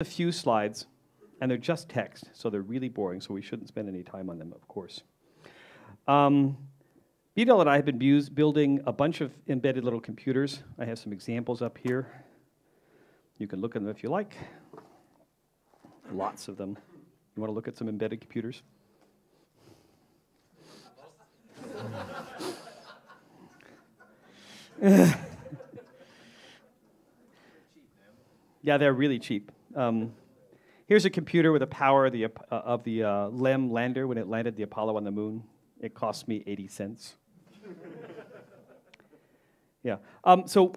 a few slides, and they're just text, so they're really boring, so we shouldn't spend any time on them, of course. Um, Bdale and I have been building a bunch of embedded little computers. I have some examples up here. You can look at them if you like. Lots of them. You want to look at some embedded computers? yeah, they're really cheap. Um, here's a computer with the power of the, uh, of the uh, LEM lander when it landed the Apollo on the moon. It cost me 80 cents. yeah. Um, so,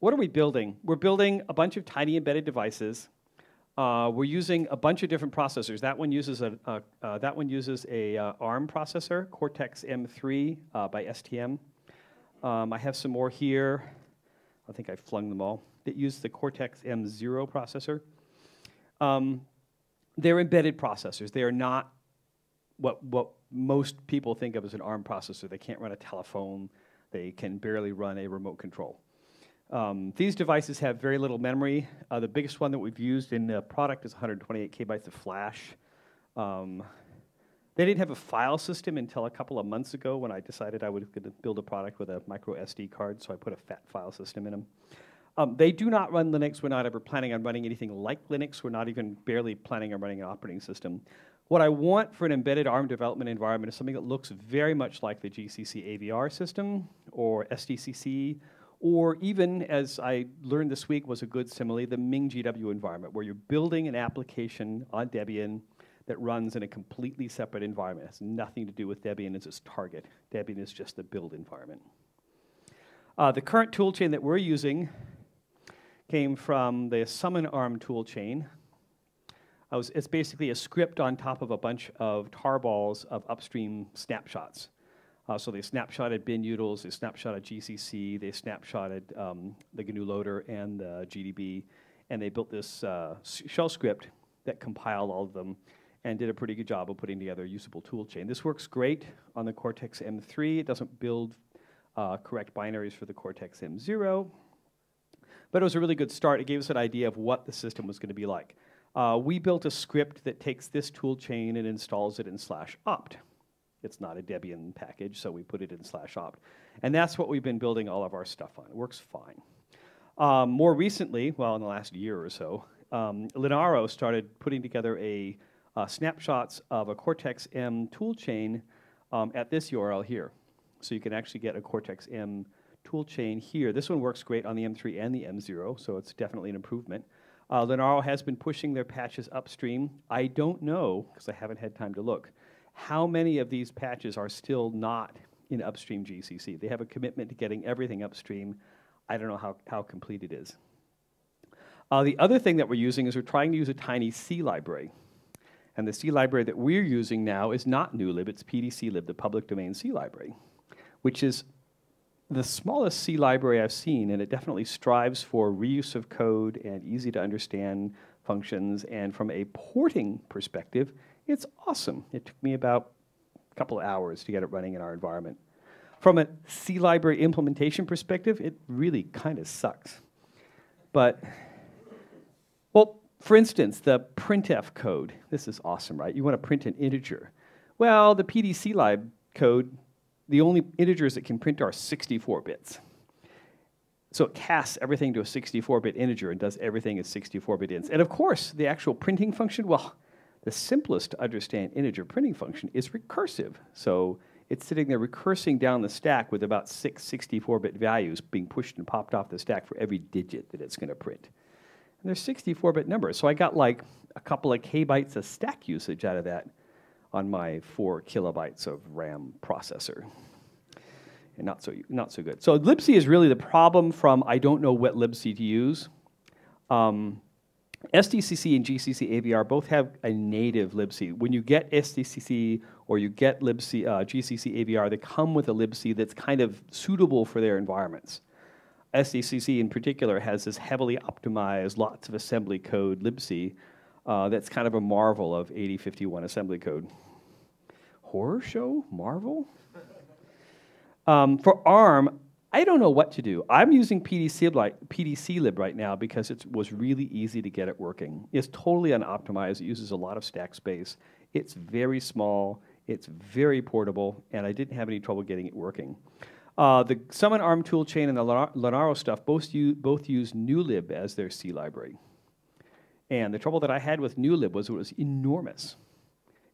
what are we building? We're building a bunch of tiny embedded devices. Uh, we're using a bunch of different processors. That one uses a, uh, uh, that one uses a uh, ARM processor, Cortex M3 uh, by STM. Um, I have some more here. I think I flung them all. That use the Cortex M0 processor. Um, they're embedded processors. They are not what what most people think of as an ARM processor. They can't run a telephone. They can barely run a remote control. Um, these devices have very little memory. Uh, the biggest one that we've used in the product is 128 kbytes of flash. Um, they didn't have a file system until a couple of months ago when I decided I was going to build a product with a micro SD card, so I put a fat file system in them. Um, they do not run Linux. We're not ever planning on running anything like Linux. We're not even barely planning on running an operating system. What I want for an embedded ARM development environment is something that looks very much like the GCC AVR system or SDCC, or even, as I learned this week was a good simile, the MinGW environment, where you're building an application on Debian that runs in a completely separate environment. It has nothing to do with Debian as its target. Debian is just the build environment. Uh, the current toolchain that we're using came from the Summon ARM toolchain, was, it's basically a script on top of a bunch of tarballs of upstream snapshots. Uh, so they snapshotted binutils, they snapshotted GCC, they snapshotted um, the GNU loader and the GDB, and they built this uh, shell script that compiled all of them and did a pretty good job of putting together a usable toolchain. This works great on the Cortex M3. It doesn't build uh, correct binaries for the Cortex M0, but it was a really good start. It gave us an idea of what the system was going to be like. Uh, we built a script that takes this tool chain and installs it in slash opt. It's not a Debian package, so we put it in slash opt. And that's what we've been building all of our stuff on. It works fine. Um, more recently, well, in the last year or so, um, Linaro started putting together a uh, snapshots of a Cortex M toolchain um, at this URL here. So you can actually get a Cortex M toolchain here. This one works great on the M3 and the M0, so it's definitely an improvement. Uh, Linaro has been pushing their patches upstream. I don't know, because I haven't had time to look, how many of these patches are still not in upstream GCC. They have a commitment to getting everything upstream. I don't know how, how complete it is. Uh, the other thing that we're using is we're trying to use a tiny C library. And the C library that we're using now is not Newlib, it's PDClib, the public domain C library, which is the smallest C library I've seen, and it definitely strives for reuse of code and easy to understand functions. And from a porting perspective, it's awesome. It took me about a couple of hours to get it running in our environment. From a C library implementation perspective, it really kind of sucks. But, well, for instance, the printf code. This is awesome, right? You want to print an integer. Well, the PDC lib code the only integers it can print are 64 bits. So it casts everything to a 64-bit integer and does everything as 64-bit ints. And of course, the actual printing function, well, the simplest to understand integer printing function is recursive. So it's sitting there recursing down the stack with about six 64-bit values being pushed and popped off the stack for every digit that it's going to print. And there's 64-bit numbers. So I got like a couple of kbytes of stack usage out of that on my four kilobytes of RAM processor. And not so, not so good. So libc is really the problem from I don't know what libc to use. Um, SDCC and GCC AVR both have a native libc. When you get SDCC or you get libc, uh, GCC AVR, they come with a libc that's kind of suitable for their environments. SDCC in particular has this heavily optimized, lots of assembly code libc uh, that's kind of a marvel of 8051 assembly code horror show, Marvel? Um, for ARM, I don't know what to do. I'm using PDC lib, right now because it was really easy to get it working. It's totally unoptimized. It uses a lot of stack space. It's very small. It's very portable, and I didn't have any trouble getting it working. Uh, the Summon ARM toolchain and the Linaro stuff both use, both use Newlib as their C library. And the trouble that I had with Newlib was it was enormous.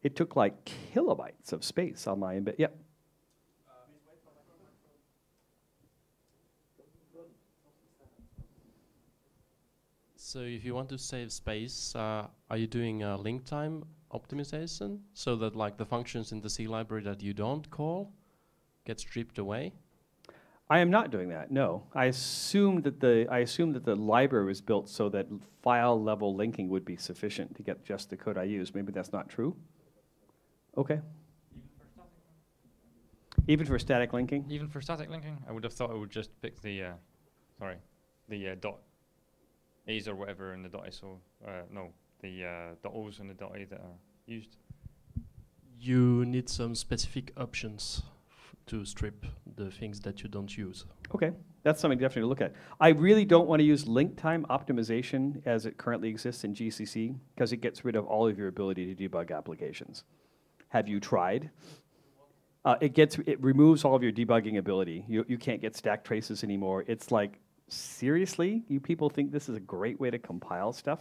It took like kilobytes of space on my embed. Yep. So if you want to save space, uh, are you doing a link time optimization so that like the functions in the C library that you don't call get stripped away? I am not doing that. No, I assume that the I assume that the library was built so that file level linking would be sufficient to get just the code I use. Maybe that's not true. Okay. Even for static linking? Even for static linking, I would have thought it would just pick the, uh, sorry, the uh, dot A's or whatever in the dot ISO, uh, no, the uh, dot O's and the dot A that are used. You need some specific options to strip the things that you don't use. Okay, that's something definitely to look at. I really don't want to use link time optimization as it currently exists in GCC because it gets rid of all of your ability to debug applications. Have you tried? Uh, it gets it removes all of your debugging ability. You you can't get stack traces anymore. It's like seriously, you people think this is a great way to compile stuff?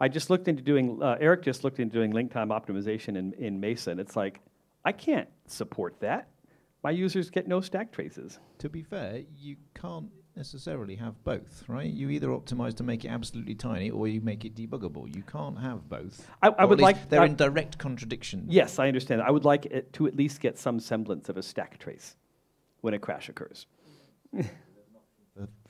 I just looked into doing. Uh, Eric just looked into doing link time optimization in in and it's like I can't support that. My users get no stack traces. To be fair, you can't necessarily have both, right? You either optimize to make it absolutely tiny or you make it debuggable. You can't have both. I, I would like they're in direct contradiction. Yes, I understand. I would like it to at least get some semblance of a stack trace when a crash occurs. uh,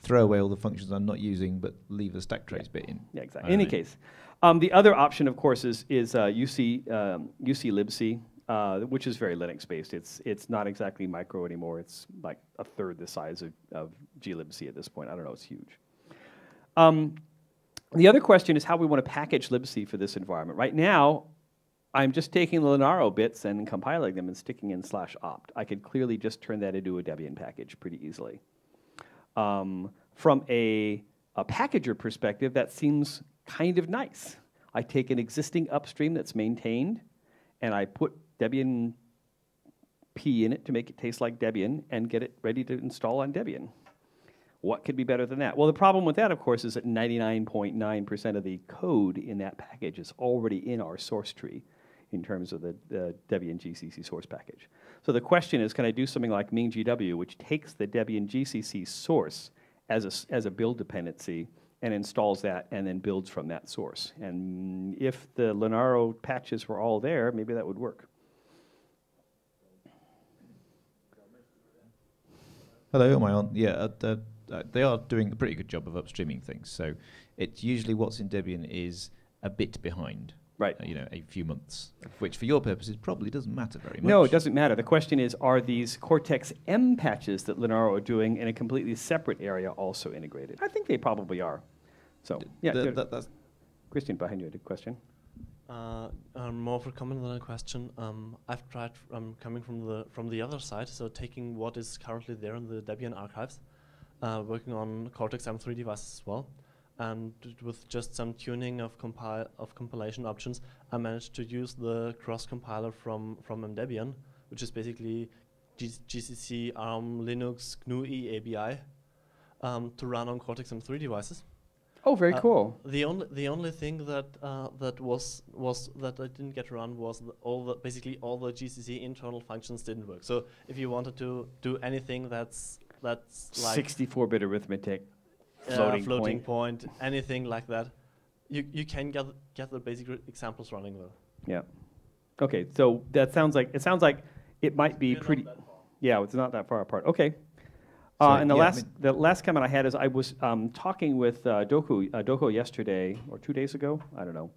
throw away all the functions I'm not using, but leave the stack trace yeah. bit in. Yeah, exactly. In any case, um, the other option, of course, is is uh, UC um, UC libc uh, which is very Linux based. It's it's not exactly micro anymore. It's like a third the size of, of glibc at this point. I don't know. It's huge. Um, the other question is how we want to package libc for this environment. Right now, I'm just taking the Linaro bits and compiling them and sticking in slash opt. I could clearly just turn that into a Debian package pretty easily. Um, from a, a packager perspective, that seems kind of nice. I take an existing upstream that's maintained, and I put Debian P in it to make it taste like Debian and get it ready to install on Debian. What could be better than that? Well, the problem with that, of course, is that 99.9% of the code in that package is already in our source tree in terms of the, the Debian GCC source package. So the question is, can I do something like MinGW, which takes the Debian GCC source as a, as a build dependency and installs that and then builds from that source? And if the Linaro patches were all there, maybe that would work. Hello, am I on? Yeah, uh, uh, uh, they are doing a pretty good job of upstreaming things. So it's usually what's in Debian is a bit behind. Right. Uh, you know, a few months, which for your purposes probably doesn't matter very much. No, it doesn't matter. The question is, are these Cortex M patches that Linaro are doing in a completely separate area also integrated? I think they probably are. So, yeah. That, that's Christian, behind you had a question. Uh, um, more of a comment than a question. Um, I've tried um, coming from the from the other side, so taking what is currently there in the Debian archives, uh, working on Cortex M3 devices as well, and with just some tuning of compile of compilation options, I managed to use the cross compiler from from Debian, which is basically G GCC ARM Linux GNU ABI, um, to run on Cortex M3 devices. Oh, very uh, cool. The only the only thing that uh, that was was that I didn't get run was the all the basically all the GCC internal functions didn't work. So if you wanted to do anything that's that's like 64-bit arithmetic, floating, uh, floating point. point. anything like that, you you can get get the basic examples running though. Yeah. Okay, so that sounds like it sounds like it might be pretty. Yeah, it's not that far apart. Okay, uh, and the yeah, last, I mean the last comment I had is I was um, talking with uh, Doku, uh, Doko yesterday or two days ago. I don't know.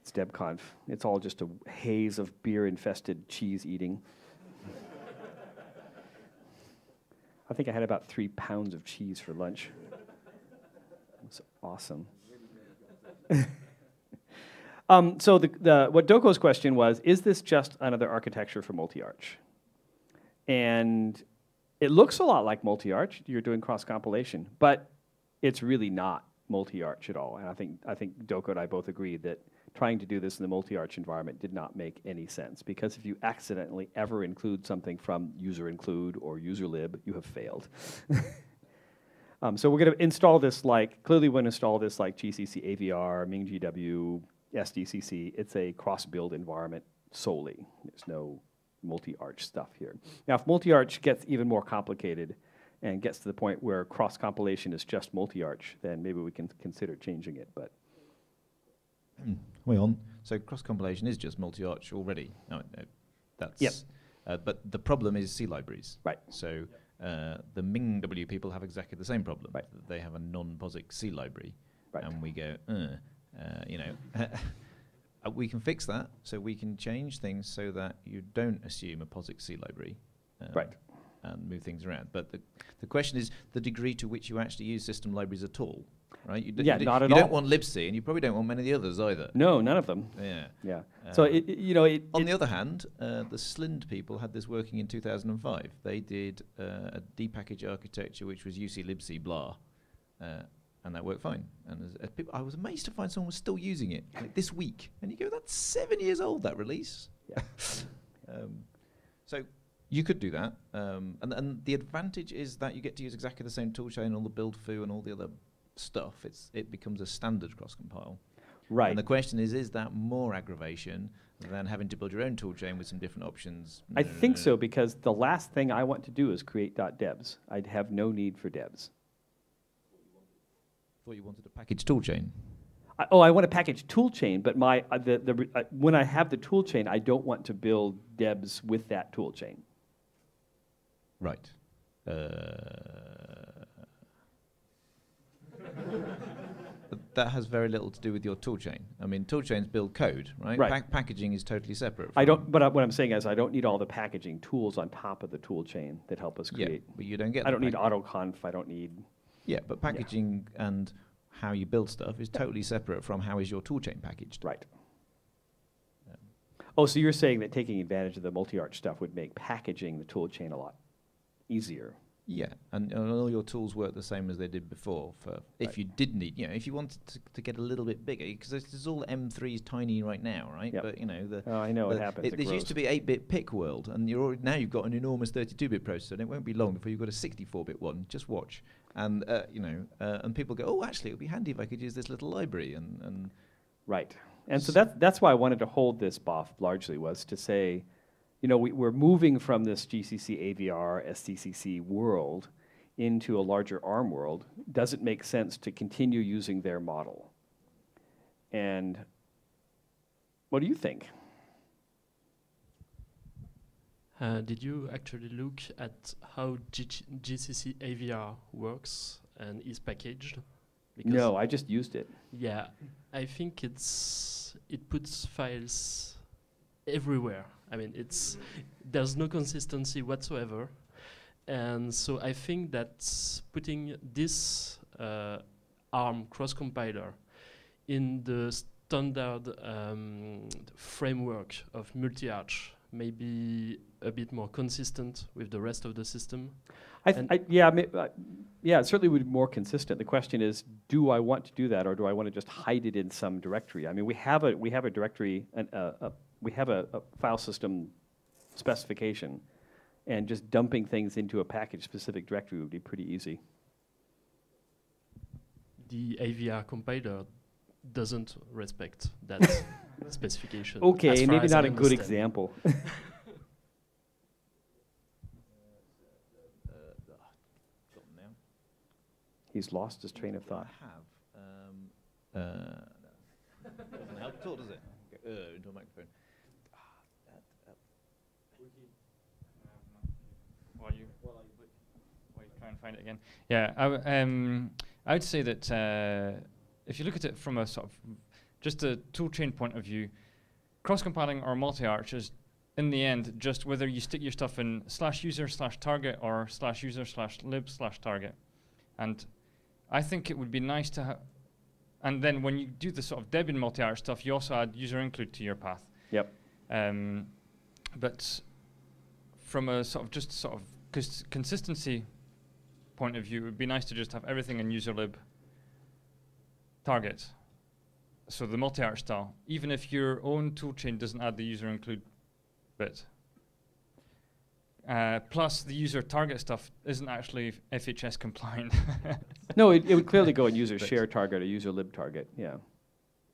It's DebConf. It's all just a haze of beer-infested cheese eating. I think I had about three pounds of cheese for lunch. It's awesome. um, so the, the, what Doko's question was, is this just another architecture for multi-arch? And It looks a lot like multi-arch. You're doing cross compilation, but it's really not multi-arch at all. And I think I think Doko and I both agree that trying to do this in the multi-arch environment did not make any sense because if you accidentally ever include something from user include or user lib, you have failed. um, so we're going to install this like clearly we're going to install this like GCC AVR, MinGW, SDCC. It's a cross-build environment solely. There's no multi-arch stuff here. Now, if multi-arch gets even more complicated and gets to the point where cross-compilation is just multi-arch, then maybe we can consider changing it. But Way on. So cross compilation is just multi arch already. No, no, that's. Yep. Uh, but the problem is C libraries. Right. So uh, the MinGW people have exactly the same problem. Right. They have a non-POSIX C library, Right. and we go, uh, uh, you know, uh, we can fix that. So we can change things so that you don't assume a POSIX C library. um, Right. And move things around. But the, the question is the degree to which you actually use system libraries at all, right? You d- Yeah, you not at You all. don't want libc, and you probably don't want many of the others either. no, none of them. Yeah. Yeah. so Uh, it, it- you know, it, On it- the other hand, uh, the Slind people had this working in 2005. They did uh, a depackage architecture which was uClibc blah, uh, and that worked fine. And as, as people, I was amazed to find someone was still using it like this week. And you go, that's seven years old that release. Yeah. um, so you could do that, um, and and the advantage is that you get to use exactly the same toolchain, all the build foo and all the other stuff. It's it becomes a standard cross compile. right. And the question is, is that more aggravation than having to build your own toolchain with some different options? I No, no, think no, so because the last thing I want to do is create .debs. I'd have no need for debs. Thought you wanted a package toolchain. Oh, I want a package toolchain, but my uh, the, the, uh, when I have the toolchain, I don't want to build debs with that toolchain. Right. Uh, that has very little to do with your toolchain. I mean, toolchains build code, right? Right. Pack- packaging is totally separate. I don't. But I, what I'm saying is, I don't need all the packaging tools on top of the toolchain that help us create. Yeah, but you don't get. I don't need autoconf. I don't need. Yeah, but packaging and how you build stuff is totally separate from how is your toolchain packaged. Right. Oh, so you're saying that taking advantage of the multi-arch stuff would make packaging the toolchain a lot easier? Yeah, and, and all your tools work the same as they did before. For if you did need, you know, if you wanted to, to get a little bit bigger, because this is all M3s tiny right now, right? Yep. But you know, the Oh, I know what the- happens. It, It this used to be 8-bit PIC world, and you're already, now you've got an enormous 32-bit processor, and it won't be long before you've got a 64-bit one. Just watch, and uh, you know, uh, and people go, oh, actually, it would be handy if I could use this little library, and and Right. And so that's, that's why I wanted to hold this BOF largely was to say, you know, we, we're moving from this GCC AVR, SDCC world into a larger ARM world. Does it make sense to continue using their model? And what do you think? Uh, did you actually look at how G- GCC AVR works and is packaged? Because No, I just used it. Yeah, I think it's it puts files everywhere. I mean, it's there's no consistency whatsoever, and so I think that putting this uh, ARM cross compiler in the standard um, framework of multi-arch may be a bit more consistent with the rest of the system. I, th- I, yeah, uh, yeah, it certainly would be more consistent. The question is, do I want to do that, or do I want to just hide it in some directory? I mean, we have a we have a directory, an, uh, a, we have a, a file system specification, and just dumping things into a package-specific directory would be pretty easy. The AVR compiler doesn't respect that specification. Okay, maybe as I not a good example. He's lost his train of thought. I have. Um, uh, no. Doesn't help at all, does it? Go, uh, into a microphone. While you, while you try and find it again. Yeah, I, w- um, I would say that uh, if you look at it from a sort of just a toolchain point of view, cross-compiling or multi-arch is in the end just whether you stick your stuff in slash user slash target or slash user slash lib slash target. And I think it would be nice to have, and then when you do the sort of Debian multi-arch stuff, you also add user include to your path. Yep. Um, but from a sort of just sort of cons- consistency point of view, it would be nice to just have everything in userlib target. So the multi-arch style, even if your own toolchain doesn't add the user include bit. Uh, plus, the user target stuff isn't actually FHS compliant. No, it, it would clearly go in user share target or user lib target, yeah.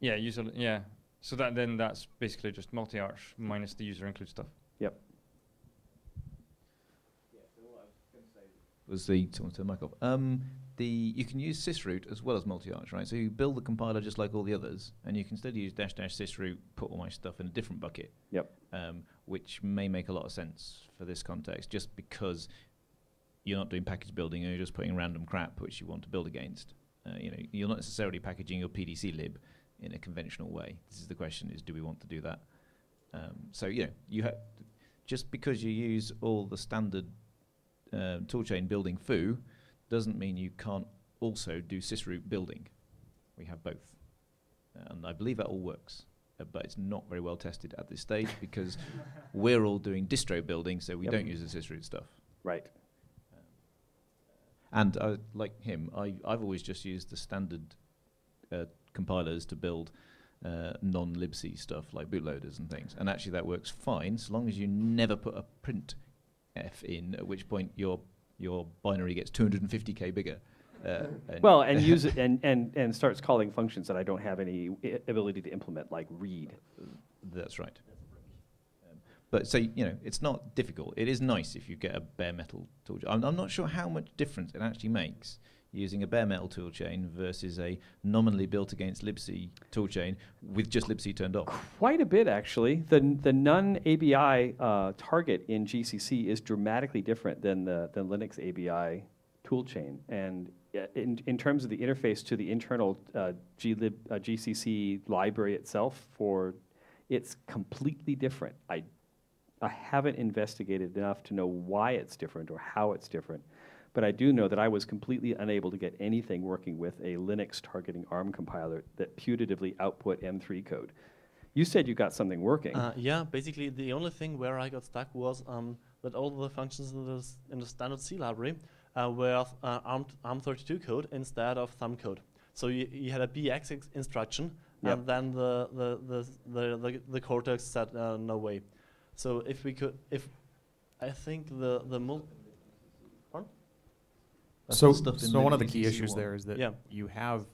yeah, user. Yeah. So that then that's basically just multi-arch minus the user include stuff. Was the someone turned mic off. Um, the you can use sysroot as well as multi-arch, right? So you build the compiler just like all the others, and you can still use dash dash sysroot, put all my stuff in a different bucket. Yep. Um, which may make a lot of sense for this context, just because you're not doing package building, and you're just putting random crap which you want to build against. Uh, you know, you're not necessarily packaging your PDC lib in a conventional way. This is the question: is do we want to do that? Um, so you know, you have just because you use all the standard uh, toolchain building foo doesn't mean you can't also do sysroot building. We have both, and I believe that all works. Uh, but it's not very well tested at this stage because we're all doing distro building, so we Yep. don't use the sysroot stuff. Right. And uh, like him, I, I've always just used the standard uh, compilers to build uh, non-libc stuff like bootloaders and things. And actually that works fine, so long as you never put a print f in, at which point your your binary gets 250k bigger. Uh, and Well, and use it and, and, and starts calling functions that I don't have any i- ability to implement, like read. That's right. Um, but so you know, it's not difficult. It is nice if you get a bare metal tool. I'm, I'm not sure how much difference it actually makes using a bare metal toolchain versus a nominally built against libc toolchain with just libc turned off. Quite a bit, actually. The, the Nun ABI uh, target in GCC is dramatically different than the than Linux ABI toolchain. And uh, in, in terms of the interface to the internal uh, glib, uh, GCC library itself, for it's completely different. I, I haven't investigated enough to know why it's different or how it's different. But I do know that I was completely unable to get anything working with a Linux targeting ARM compiler that putatively output M3 code. You said you got something working. Uh, yeah, basically the only thing where I got stuck was um, that all the functions in the, in the standard C library uh, were uh, ARM, ARM32 code instead of thumb code. So you, you had a BX instruction, Yep. and then the the the the, the, the Cortex said uh, no way. So if we could, if I think the the mul-? That's So, the stuff in so one of the GCC key issues one. there is that Yeah. you have,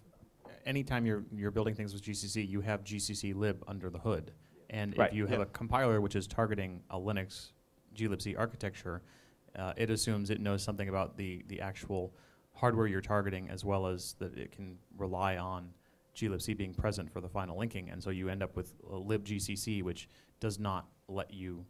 anytime you're, you're building things with GCC, you have GCC lib under the hood. And Right, if you have yeah. a compiler which is targeting a Linux glibc architecture, uh, it assumes it knows something about the, the actual hardware you're targeting as well as that it can rely on glibc being present for the final linking. And so you end up with a libgcc, which does not let you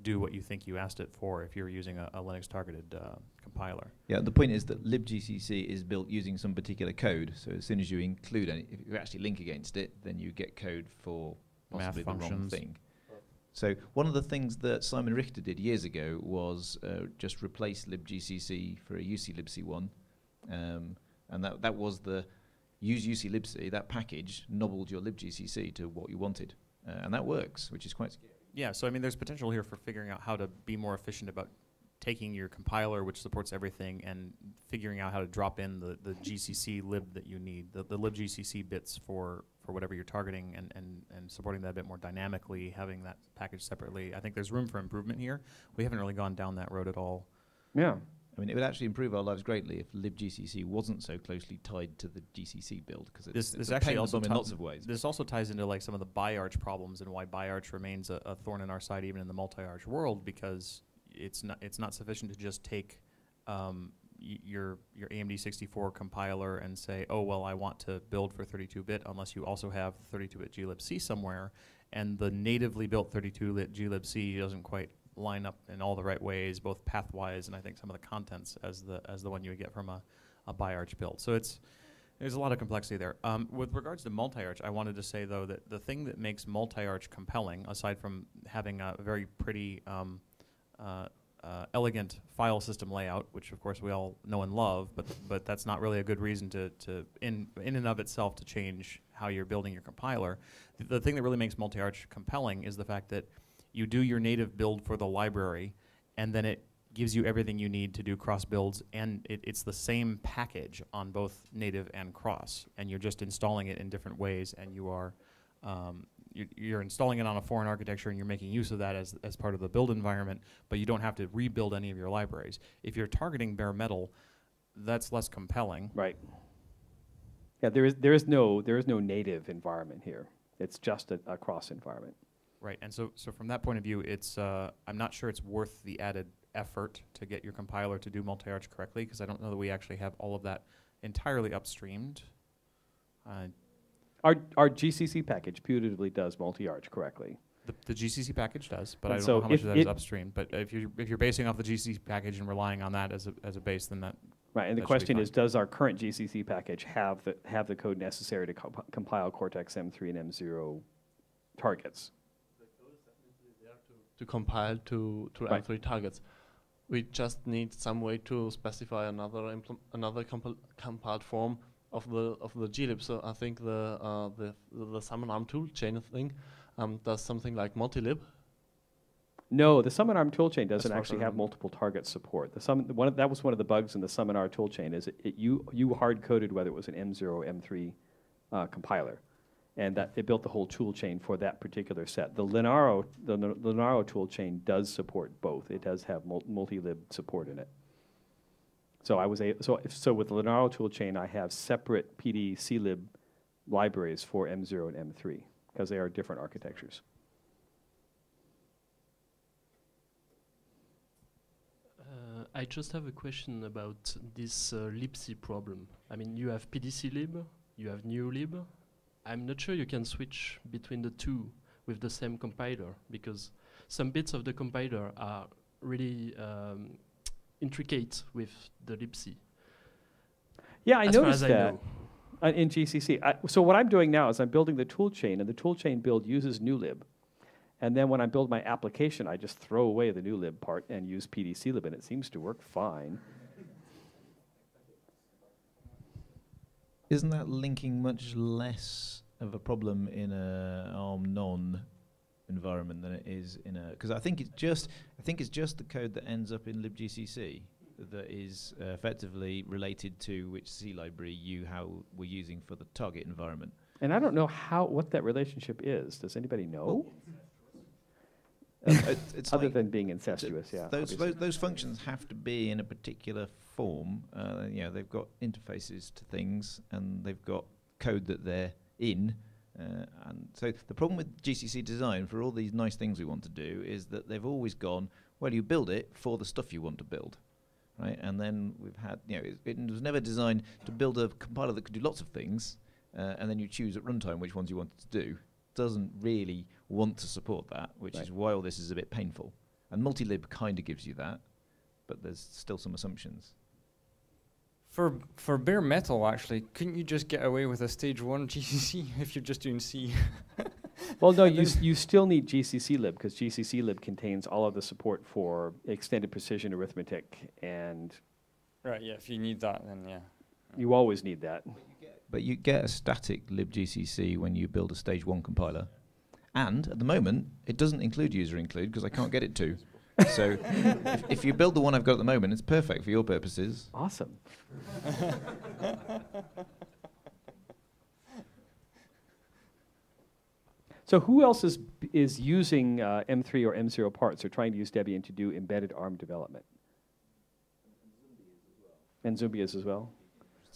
do what you think you asked it for if you're using a, a Linux targeted uh, compiler. Yeah, the point is that libgcc is built using some particular code. So as soon as you include any, if you actually link against it, then you get code for Math possibly the wrong thing. So one of the things that Simon Richter did years ago was uh, just replace libgcc for a UCLibc one, um, and that that was the use UCLibc. That package nobbled your libgcc to what you wanted, uh, and that works, which is quite scary. Yeah, so I mean, there's potential here for figuring out how to be more efficient about taking your compiler, which supports everything, and figuring out how to drop in the, the GCC lib that you need, the, the libgcc bits for, for whatever you're targeting, and, and, and supporting that a bit more dynamically, having that package separately. I think there's room for improvement here. We haven't really gone down that road at all. yeah. I mean, it would actually improve our lives greatly if libgcc wasn't so closely tied to the GCC build because it's, This, it's this actually also in lots of ways. This also ties into like some of the bi-arch problems and why bi-arch remains a, a thorn in our side even in the multi-arch world because it's not it's not sufficient to just take um, y- your your AMD 64 compiler and say, oh well, I want to build for 32-bit unless you also have 32-bit glibc somewhere, and the natively built 32-bit glibc doesn't quite line up in all the right ways, both pathwise and I think some of the contents as the as the one you would get from a, a bi-arch build. So it's there's a lot of complexity there. Um, with regards to multi-arch, I wanted to say though that the thing that makes multi-arch compelling, aside from having a very pretty, um, uh, uh, elegant file system layout, which of course we all know and love, but but that's not really a good reason to, to in in and of itself to change how you're building your compiler. The, the thing that really makes multi-arch compelling is the fact that you do your native build for the library, and then it gives you everything you need to do cross builds, and it, it's the same package on both native and cross, and you're just installing it in different ways, and you are um, you're, you're installing it on a foreign architecture, and you're making use of that as as part of the build environment, but you don't have to rebuild any of your libraries. If you're targeting bare metal, that's less compelling. Right. Yeah, there is, there is no, there is no native environment here. It's just a, a cross environment. Right, and so so from that point of view, it's uh, I'm not sure it's worth the added effort to get your compiler to do multi-arch correctly because I don't know that we actually have all of that entirely upstreamed. Uh, Our, our GCC package putatively does multi-arch correctly. the, the GCC package does, but And I don't so know how much of that is upstream. But if you if you're basing off the GCC package and relying on that as a as a base, then that Right, and the That question is, does our current GCC package have the, have the code necessary to comp- compile Cortex M3 and M0 targets? To compile to, to Right. M3 targets. We just need some way to specify another impl- another compil- compiled form of the of the glib. So I think the uh, the the, arm toolchain thing um, does something like multilib. No, the Summon Arm toolchain doesn't actually have multiple target support. The summon, one of, that was one of the bugs in the Summon ARM toolchain is it, it, you, you hard-coded whether it was an M0 or M3 uh, compiler. And that, they built the whole toolchain for that particular set. The Linaro, the Linaro toolchain does support both. It does have multi-lib support in it. So I was a, so, if, so with the Linaro toolchain, I have separate PD CLib libraries for M0 and M3 because they are different architectures. Uh, I just have a question about this uh, libc problem. I mean, you have PDC lib, you have newlib. I'm not sure you can switch between the two with the same compiler because some bits of the compiler are really um, intricate with the libc. Yeah, I as noticed as I that. know. Uh, in GCC. I, so what I'm doing now is I'm building the tool chain, and the tool chain build uses newlib. And then when I build my application, I just throw away the newlib part and use pdclib, and it seems to work fine. Isn't that linking much less of a problem in a ARM non environment than it is in a? Because I think it's just I think it's just the code that ends up in libgcc that is uh, effectively related to which C library you how we're using for the target environment. And I don't know how what that relationship is. Does anybody know? Uh, it's, it's Other like than being incestuous, yeah. those, those those functions have to be in a particular form. Uh, you know, they've got interfaces to things, and they've got code that they're in. Uh, and so the problem with GCC design for all these nice things we want to do is that they've always gone, well, you build it for the stuff you want to build, right? And then we've had, you know, it, it was never designed to build a compiler that could do lots of things, uh, and then you choose at runtime which ones you wanted to do. Doesn't really want to support that, which Right. is why all this is a bit painful. And multilib kind of gives you that, but there's still some assumptions. For for bare metal, actually, couldn't you just get away with a stage one GCC if you're just doing C? Well, no, you, s- you still need GCC lib because GCC lib contains all of the support for extended precision arithmetic, and right. Yeah. If you need that, then yeah. you always need that. But you get a static libgcc when you build a stage one compiler. And at the moment, it doesn't include user include because I can't get it to. So if, if you build the one I've got at the moment, it's perfect for your purposes. Awesome. so who else is is using uh, M3 or M0 parts or trying to use Debian to do embedded ARM development? And Zumbias as well.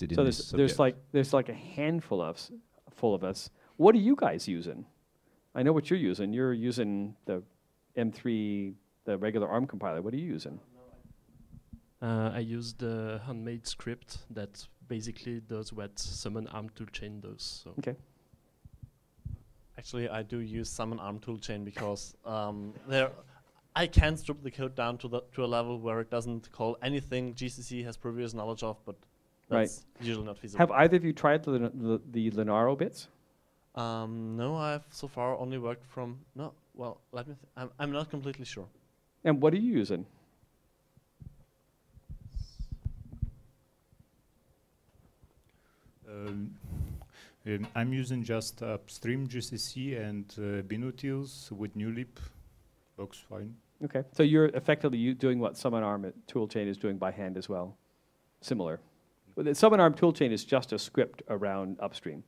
Interested in So this there's, there's like there's like a handful of s- full of us. What are you guys using? I know what you're using. You're using the M3, the regular ARM compiler. What are you using? Uh, I use the handmade script that basically does what summon arm toolchain does. So. Okay. Actually, I do use summon arm toolchain because um, there, I can strip the code down to the to a level where it doesn't call anything GCC has previous knowledge of, but Right. that's usually not feasible. Have either of you tried the, the, the Linaro bits? um, no, I've so far only worked from no. Well, let me. Th- I'm I'm not completely sure. And what are you using? Um, um, I'm using just upstream GCC and uh, Binutils with Newlib. Works fine. Okay, so you're effectively you doing what Summon Arm at toolchain is doing by hand as well? Similar? Well, the Summon Arm toolchain is just a script around upstream.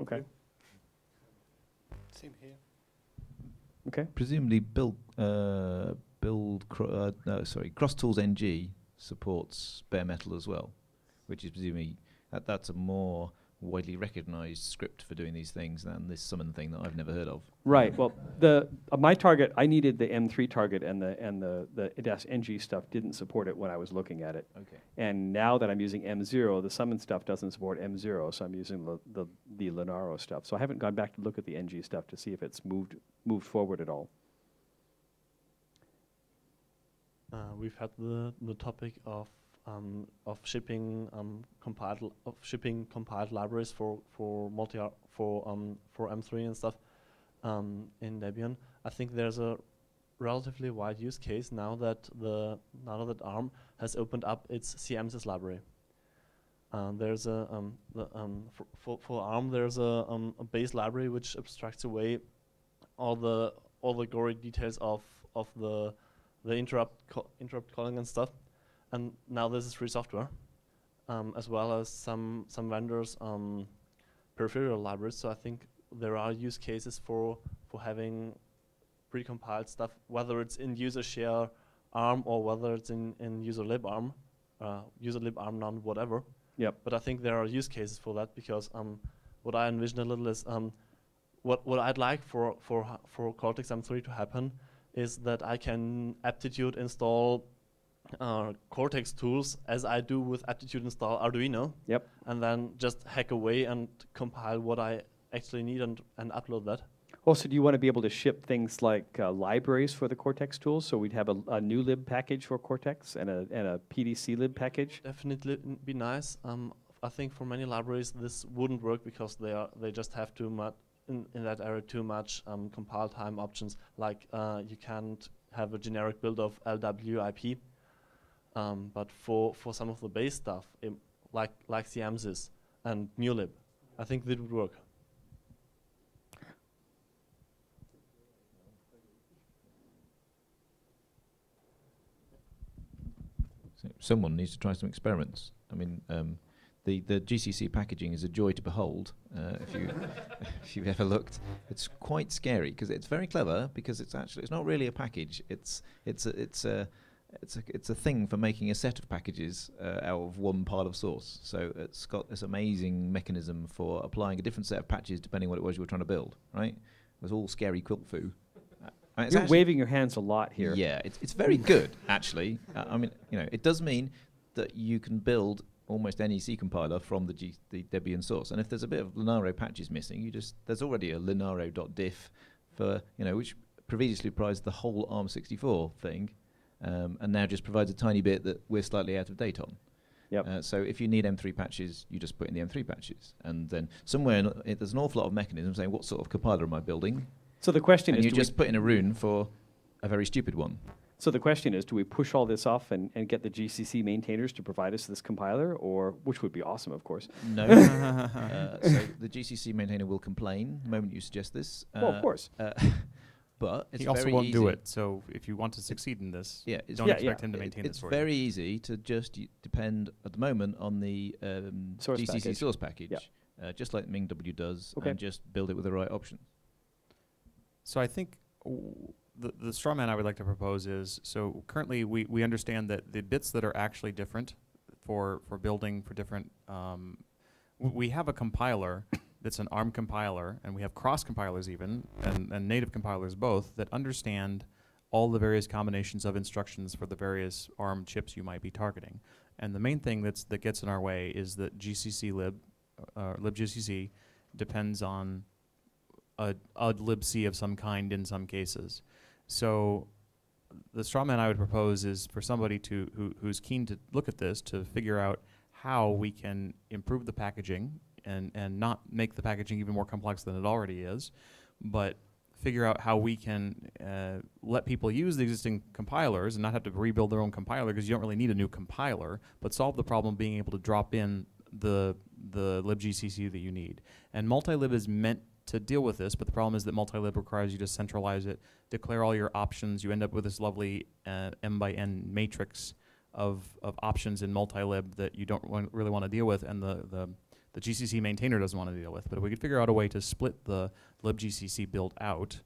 Okay, Same here. okay. Presumably, build uh, build uh, no, sorry, Cross Tools NG supports bare metal as well, which is presumably that that's a more widely recognised script for doing these things than this summon thing that I've never heard of. Right. Well, the uh, my target, I needed the M3 target, and the and the the IDAS NG stuff didn't support it when I was looking at it. Okay. And now that I'm using M0, the summon stuff doesn't support M0, so I'm using the the, the Linaro stuff. So I haven't gone back to look at the NG stuff to see if it's moved moved forward at all. Uh, we've had the, the topic of um, of shipping um, compiled of shipping compiled libraries for for multi for um, for M3 and stuff um, in Debian. I think there's a relatively wide use case now that the now that ARM has opened up its CMSIS library. Uh, there's a um, the, um, for, for, for ARM there's a, um, a base library which abstracts away all the all the gory details of of the the interrupt ca- interrupt calling and stuff. And now this is free software, um, as well as some some vendors um, peripheral libraries. So I think there are use cases for for having precompiled stuff, whether it's in user share ARM or whether it's in in user lib ARM, uh, user lib ARM none whatever. Yep. But I think there are use cases for that because um, what I envision a little is um, what what I'd like for for for Cortex M3 to happen is that I can aptitude install uh, Cortex tools as I do with aptitude install Arduino. Yep. And then just hack away and compile what I actually need and, and upload that. Also, do you want to be able to ship things like uh, libraries for the Cortex tools? So we'd have a, a newlib package for Cortex and a and a PDC lib package. Definitely be nice. Um, I think for many libraries this wouldn't work because they are they just have too much in, in that area too much um, compile time options. Like uh, you can't have a generic build of LWIP. Um, but for, for some of the base stuff, like like CMSIS and mulib, I think that would work. Someone needs to try some experiments. I mean, um, the the GCC packaging is a joy to behold. Uh, if you if you've ever looked, it's quite scary because it's very clever because it's actually it's not really a package. It's it's a, it's a it's a it's a thing for making a set of packages uh, out of one pile of source. So it's got this amazing mechanism for applying a different set of patches depending what it was you were trying to build. Right? It was all scary quilt foo. Uh, You're waving your hands a lot here. yeah, it's, it's very good, actually. Uh, I mean, you know, it does mean that you can build almost any C compiler from the, G, the Debian source. And if there's a bit of Linaro patches missing, you just there's already a linaro.diff for you know which previously provides the whole ARM64 thing, um, and now just provides a tiny bit that we're slightly out of date on. Yep. Uh, so if you need M3 patches, you just put in the M3 patches, and then somewhere in, it, there's an awful lot of mechanisms saying what sort of compiler am I building, So the question and is, you just put in a rune for a very stupid one. So the question is, do we push all this off and, and get the GCC maintainers to provide us this compiler, or which would be awesome, of course. No. uh, so the GCC maintainer will complain the moment you suggest this. Uh, well, of course. Uh, but it's he also very won't easy. do it. So if you want to succeed in this, Yeah, it's don't Yeah, expect yeah. him to maintain It- it's this for very easy to just y- depend at the moment on the um, Source GCC package. source package, Yep. uh, just like MinGW does, Okay. and just build it with the right option. So I think w- the the straw man I would like to propose is so currently we, we understand that the bits that are actually different for for building for different um, we have a compiler that's an ARM compiler and we have cross compilers even and, and native compilers both that understand all the various combinations of instructions for the various ARM chips you might be targeting. And the main thing that's that gets in our way is that GCC lib uh, libgcc depends on a, a libc of some kind in some cases. So the straw man I would propose is for somebody to who, who's keen to look at this to figure out how we can improve the packaging and, and not make the packaging even more complex than it already is, but figure out how we can uh, let people use the existing compilers and not have to rebuild their own compiler because you don't really need a new compiler, but solve the problem being able to drop in the the libgcc that you need. And multilib is meant to deal with this, but the problem is that multi-lib requires you to centralize it, declare all your options. You end up with this lovely uh, m by n matrix of, of options in multi-lib that you don't really want to deal with, and the, the the GCC maintainer doesn't want to deal with. But if we could figure out a way to split the libgcc build out,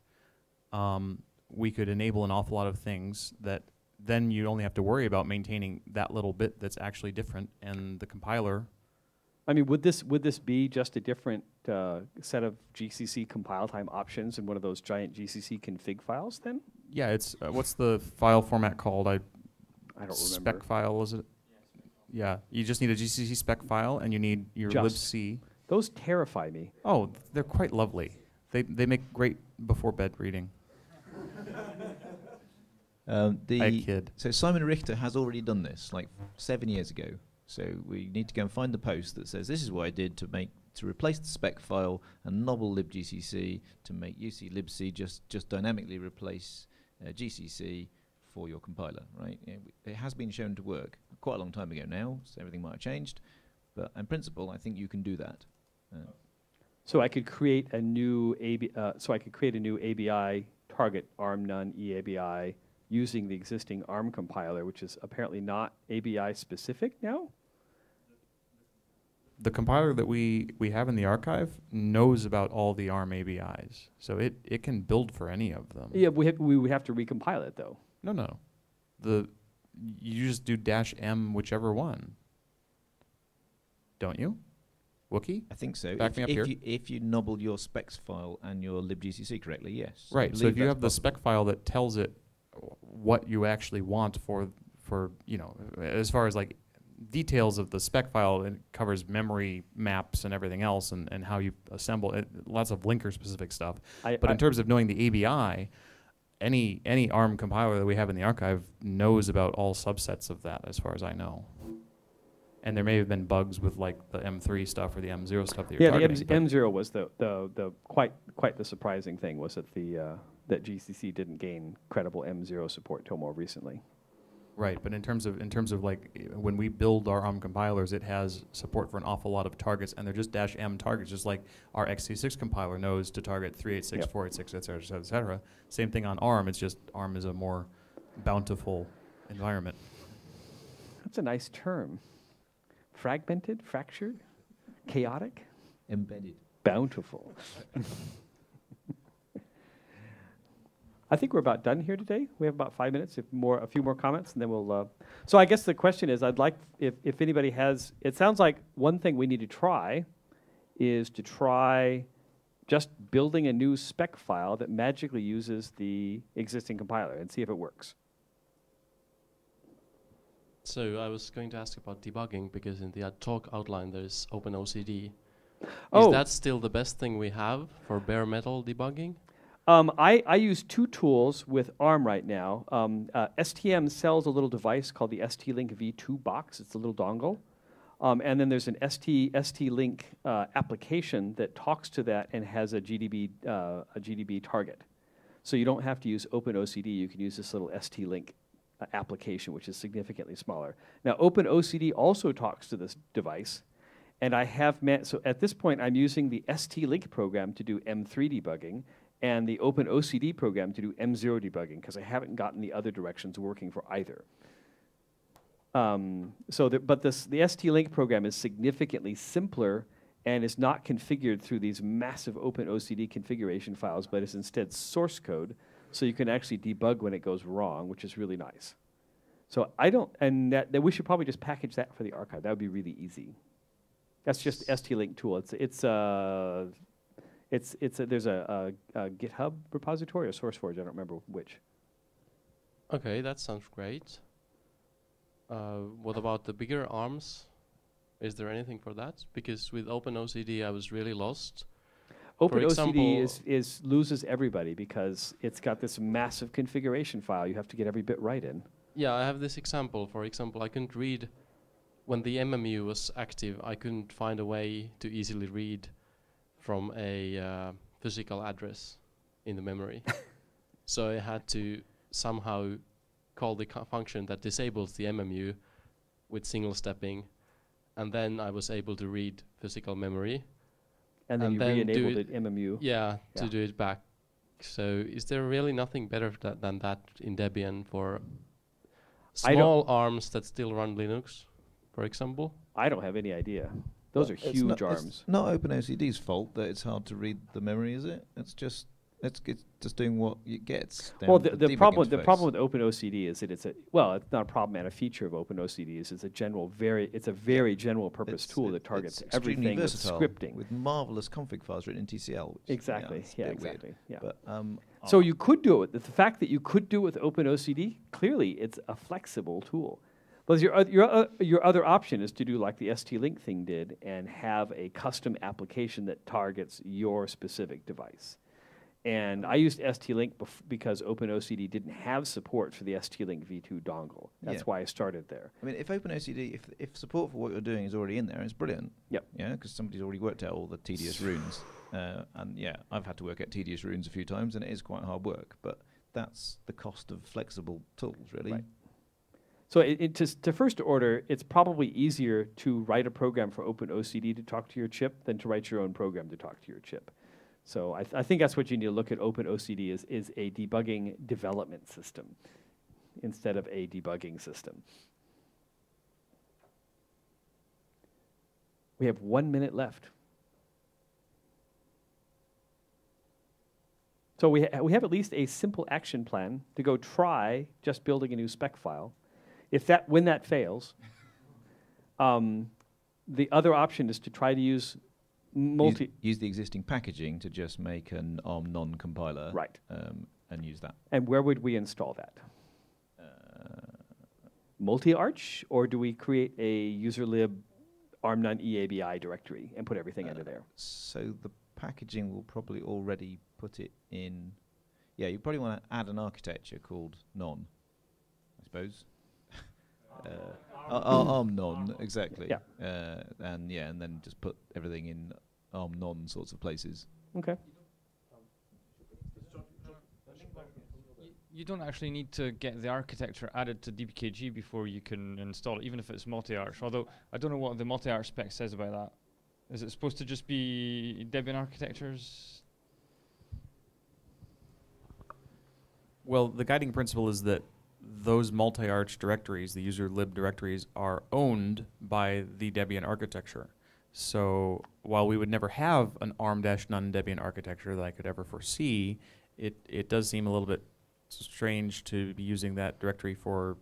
um, we could enable an awful lot of things that then you only have to worry about maintaining that little bit that's actually different, and the compiler. I mean, would this would this be just a different uh, set of GCC compile time options in one of those giant GCC config files? Then Yeah, it's uh, what's the file format called? I I don't remember. spec remember. file is it? Yeah, you just need a GCC spec file, and you need your Just. libc. Those terrify me. Oh, they're quite lovely. They they make great before bed reading. Um, I kid. so Simon Richter has already done this like seven years ago. So we need to go and find the post that says this is what I did to make to replace the spec file and nobble libgcc to make uClibc just just dynamically replace uh, GCC for your compiler. Right? W- it has been shown to work quite a long time ago now, so everything might have changed. But in principle, I think you can do that. Uh, So I could create a new AB, uh, so I could create a new ABI target ARM none EABI using the existing ARM compiler, which is apparently not ABI specific now. The compiler that we, we have in the archive knows about all the ARM ABIs, so it, it can build for any of them. Yeah, we have, we would have to recompile it though. No, no. The you just do dash m whichever one. Don't you? Wookie? I think so. Back if, me up if here. You, if you nobbled your specs file and your libgcc correctly, yes. Right. So if you that's have the spec file that tells it what you actually want for for you know as far as like details of the spec file it covers memory maps and everything else and, and how you assemble it lots of linker specific stuff. I, but I- in terms of knowing the ABI any any ARM compiler that we have in the archive knows about all subsets of that as far as I know. And there may have been bugs with like the M3 stuff or the M0 stuff that you're yeah, the targeting, but- M0 was the, the, the quite quite the surprising thing was that the uh, that GCC didn't gain credible M0 support till more recently. Right, but in terms of in terms of like when we build our ARM compilers, it has support for an awful lot of targets, and they're just dash M targets, just like our x86 compiler knows to target 386, Yep. 486, et cetera, et cetera, et cetera. Same thing on ARM. It's just ARM is a more bountiful environment. That's a nice term. Fragmented, fractured, chaotic, embedded. bountiful. I think we're about done here today. We have about five minutes, if more, a few more comments, and then we'll. Uh, so I guess the question is, I'd like if if anybody has. It sounds like one thing we need to try is to try just building a new spec file that magically uses the existing compiler and see if it works. So I was going to ask about debugging because in the talk outline there's OpenOCD. Oh. Is that still the best thing we have for bare metal debugging? Um, I, I use two tools with ARM right now. Um, uh, STM sells a little device called the ST-Link V2 box. It's a little dongle. Um, and then there's an ST, ST-Link uh, application that talks to that and has a GDB, uh, a GDB target. So you don't have to use OpenOCD. You can use this little ST-Link uh, application, which is significantly smaller. Now, OpenOCD also talks to this device. And I have met, so at this point, I'm using the ST-Link program to do M3 debugging and the OpenOCD program to do M0 debugging because I haven't gotten the other directions working for either. Um, so, the, but this, the ST-Link program is significantly simpler and is not configured through these massive OpenOCD configuration files, but is instead source code, so you can actually debug when it goes wrong, which is really nice. So I don't, and that, that we should probably just package that for the archive. That would be really easy. That's just ST-Link tool. It's it's uh, it's it's a, there's a, a, a GitHub repository or SourceForge. I don't remember which. Okay, that sounds great. Uh, what about the bigger arms? Is there anything for that? Because with OpenOCD, I was really lost. OpenOCD is, is loses everybody because it's got this massive configuration file. You have to get every bit right in. Yeah, I have this example. For example, I couldn't read when the MMU was active. I couldn't find a way to easily read from a uh, physical address in the memory. so I had to somehow call the function that disables the MMU with single stepping, and then I was able to read physical memory. and then And you then re-enabled it- it MMU. Yeah, to do it back. So is there really nothing better tha- than that in Debian for small arms that still run Linux, for example? I don't have any idea. Those are huge arms. It's not OpenOCD's fault that it's hard to read the memory, is it? It's just it's, it's just doing what it gets. Well, the, the the problem the interface. problem with OpenOCD is that it's a well, it's not a problem and a feature of OpenOCD is it's a general very it's a very general purpose It's- tool it- that targets it's everything with scripting. with marvelous config files written in TCL. Which, exactly. a Yeah, bit weird. exactly. Yeah. But um, So you could do it. The fact that you could do it with OpenOCD, clearly it's a flexible tool. But your your uh, your other option is to do like the ST-Link thing did and have a custom application that targets your specific device. And I used ST-Link bef- because OpenOCD didn't have support for the ST-Link V2 dongle. That's Yeah. why I started there. I mean, if OpenOCD, if if support for what you're doing is already in there, it's brilliant. Yep. Yeah, because somebody's already worked out all the tedious runes. Uh, and yeah, I've had to work out tedious runes a few times, and it is quite hard work. But that's the cost of flexible tools, really. Right. So it, it to, to first order, it's probably easier to write a program for OpenOCD to talk to your chip than to write your own program to talk to your chip. So I, th- I think that's what you need to look at OpenOCD is, is a debugging development system instead of a debugging system. We have one minute left. So we, ha- we have at least a simple action plan to go try just building a new spec file. If that, when that fails, um, the other option is to try to use multi. Use, use the existing packaging to just make an ARM none-compiler. Right. Um, and use that. And where would we install that? Multi-arch, or do we create a user lib ARM none EABI directory and put everything under there? So the packaging will probably already put it in. Yeah, you probably want to add an architecture called non, I suppose. Uh, Ar- Ar- ARM none, exactly. Yeah. Uh, and yeah, and then just put everything in ARM none sorts of places. Okay. You don't actually need to get the architecture added to dpkg before you can install it, even if it's multi-arch. Although I don't know what the multi-arch spec says about that. Is it supposed to just be Debian architectures? Well, the guiding principle is that those multi-arch directories, the user lib directories, are owned by the Debian architecture. So while we would never have an ARM-none Debian architecture that I could ever foresee, it, it does seem a little bit strange to be using that directory for,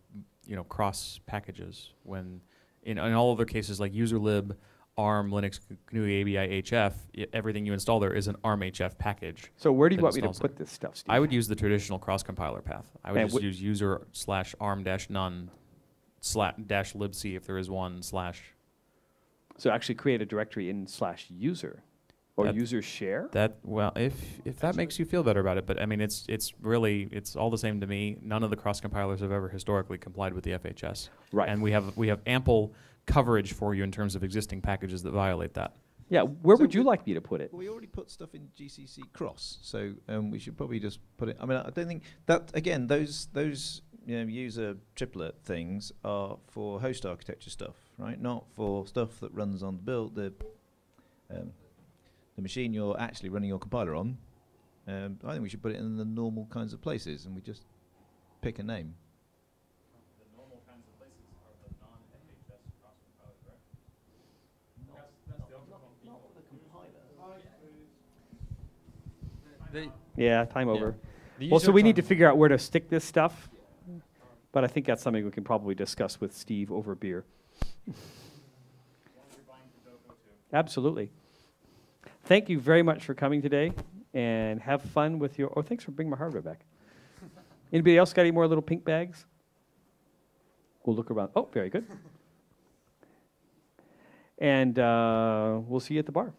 you know, cross packages when in, in all other cases like user lib, ARM, Linux, GNU ABI, HF, everything you install there is an ARM HF package. So where do you want me to put it. this stuff, Steve? I would use the traditional cross compiler path. I would And just use user slash arm dash none slash dash libc if there is one slash. so actually create a directory in slash user or That- user share. That well, if if that makes you feel better about it, but I mean it's it's really it's all the same to me. None of the cross compilers have ever historically complied with the FHS, Right. and we have we have ample coverage for you in terms of existing packages that violate that. yeah. Where So would you like me to put it? We already put stuff in GCC cross, so um, we should probably just put it. I mean, I don't think that again those those you know, user triplet things are for host architecture stuff, right? Not for stuff that runs on the build the um, the machine you're actually running your compiler on. Um, I think we should put it in the normal kinds of places, and we just pick a name. The, Yeah, time Yeah. over. the Well, so we need to figure out where to stick this stuff, but I think that's something we can probably discuss with Steve over beer. Absolutely. Thank you very much for coming today, and have fun with your. Oh, thanks for bringing my hardware back. Anybody else got any more little pink bags? We'll look around. Oh, very good. And uh, we'll see you at the bar.